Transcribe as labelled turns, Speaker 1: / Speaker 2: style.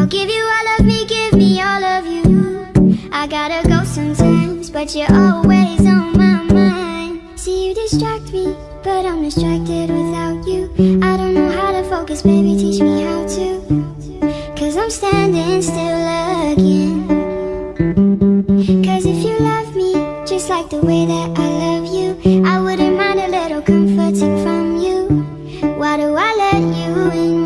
Speaker 1: I'll give you all of me, give me all of you. I gotta go sometimes, but you're always on my mind. See you distract me, but I'm distracted without you. I don't know how to focus, baby, teach me how to. Cause I'm standing still again. Cause if you love me, just like the way that I love you I wouldn't mind a little comforting from you. Why do I let you in?